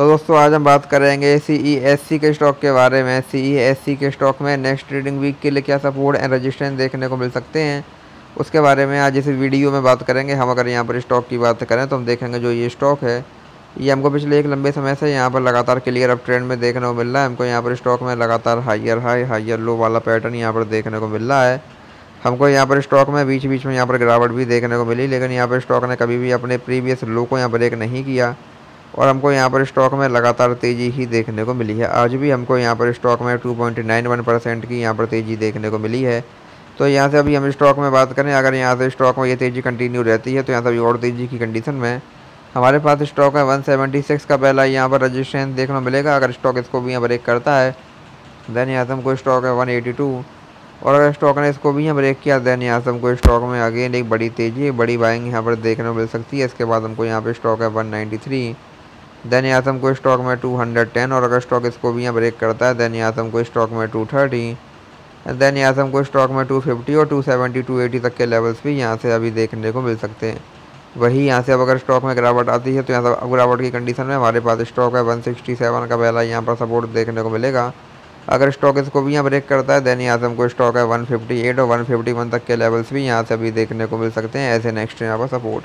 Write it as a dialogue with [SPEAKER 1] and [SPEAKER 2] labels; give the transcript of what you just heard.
[SPEAKER 1] तो दोस्तों, आज हम बात करेंगे सी ई एस सी के स्टॉक के बारे में। सी ई एस सी के स्टॉक में नेक्स्ट ट्रेडिंग वीक के लिए क्या सपोर्ट एंड रजिस्ट्रेशन देखने को मिल सकते हैं, उसके बारे में आज इस वीडियो में बात करेंगे। हम अगर यहाँ पर स्टॉक की बात करें तो हम देखेंगे जो ये स्टॉक है, ये हमको पिछले एक लंबे समय से यहाँ पर लगातार क्लियर अप ट्रेंड में देखने को मिल रहा है। हमको यहाँ पर स्टॉक में लगातार हाइयर हाई हाइयर लो वाला पैटर्न यहाँ पर देखने को मिल रहा है। हमको यहाँ पर स्टॉक में बीच बीच में यहाँ पर गिरावट भी देखने को मिली, लेकिन यहाँ पर स्टॉक ने कभी भी अपने प्रीवियस लो को यहाँ ब्रेक नहीं किया। और हमको यहाँ पर स्टॉक में लगातार तेज़ी ही देखने को मिली है। आज भी हमको यहाँ पर स्टॉक में 2.91 परसेंट की यहाँ पर तेज़ी देखने को मिली है। तो यहाँ से अभी हम स्टॉक में बात करें, अगर यहाँ से स्टॉक में ये तेज़ी कंटिन्यू रहती है तो यहाँ से अभी और तेज़ी की कंडीशन में हमारे पास स्टॉक है 176 का पहला यहाँ पर रजिस्ट्रेशन देखने को मिलेगा। अगर स्टॉक इसको भी यहाँ ब्रेक करता है देन यहाँ से हमको स्टॉक है 182 और अगर स्टॉक ने इसको भी यहाँ ब्रेक किया देन यहाँ से हमको स्टॉक में अगेन एक बड़ी तेज़ी बड़ी बाइंग यहाँ पर देखने को मिल सकती है। इसके बाद हमको यहाँ पर स्टॉक है वन देन यहाँ को स्टॉक में 210 और अगर स्टॉक इसको भी यहाँ ब्रेक करता है, देन यहाँ को स्टॉक में 230 देन यहाँ से हमको स्टॉक में 250 और 270 280 तक के लेवल्स भी यहाँ से अभी देखने को मिल सकते हैं। वही यहाँ से अब अगर स्टॉक में गिरावट आती है तो यहाँ से गिरावट की कंडीशन में हमारे पास स्टॉक है 167 का पहला यहाँ पर सपोर्ट देखने को मिलेगा। अगर स्टॉक इसको भी यहाँ ब्रेक करता है, देन से हमको स्टॉक है 158 और 151 तक के लेवल्स भी यहाँ से अभी देखने को मिल सकते हैं, ऐसे नेक्स्ट यहाँ पर सपोर्ट।